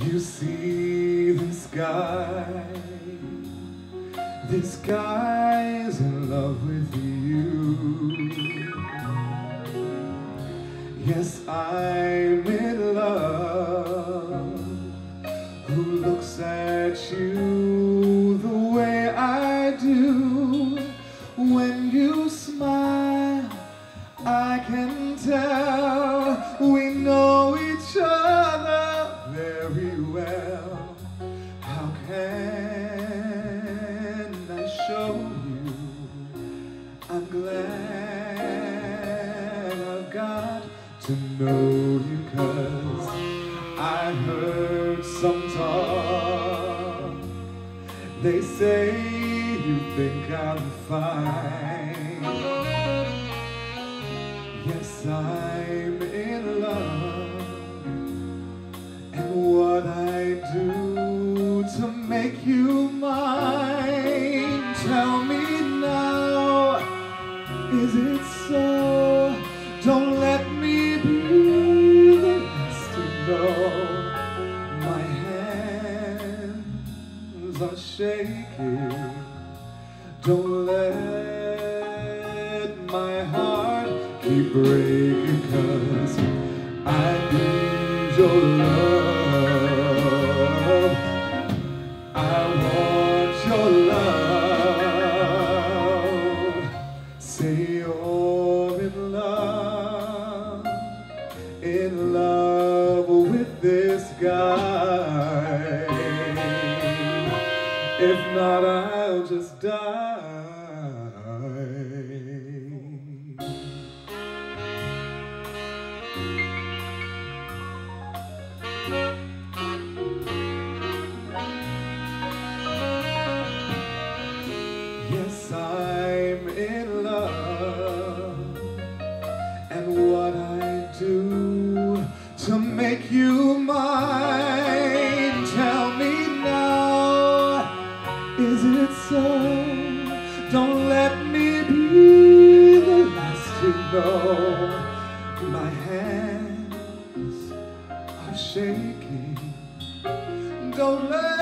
You see this guy, this guy's in love with you. Yes, I'm in love. Who looks at you the way I do when you smile? I can tell we know Got to know you cause I heard some talk. They say you think I'm fine. Yes, I'm in love. Don't let me be the last to know. My hands are shaking. Don't let my heart keep breaking cause I need your love. I want in love with this guy. If not, I'll just die. Tell me now, is it so? Don't let me be the last to know. My hands are shaking. Don't let